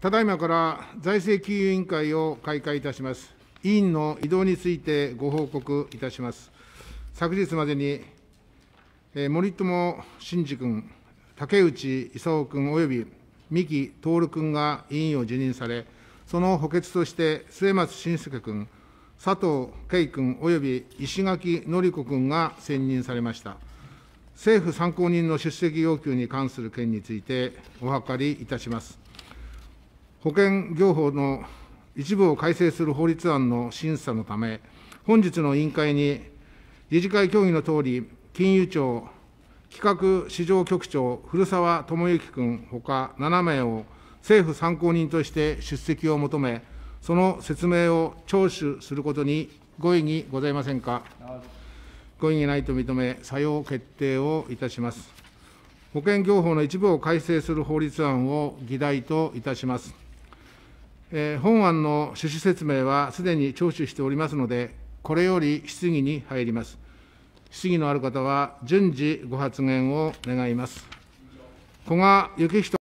ただいまから財政金融委員会を開会いたします。委員の異動についてご報告いたします。昨日までに、えー森友真治君、竹内勲君および三木徹君が委員を辞任され、その補欠として末松信介君、佐藤圭君および石垣のり子君が選任されました。政府参考人の出席要求に関する件についてお諮りいたします。保険業法の一部を改正する法律案の審査のため、本日の委員会に、理事会協議のとおり、金融庁企画市場局長、古澤智之君ほか7名を政府参考人として出席を求め、その説明を聴取することにご異議ございませんか？ご異議ないと認め、採用決定をいたします。保険業法の一部を改正する法律案を議題といたします。えー本案の趣旨説明はすでに聴取しておりますので、これより質疑に入ります。質疑のある方は順次ご発言を願います。古賀幸人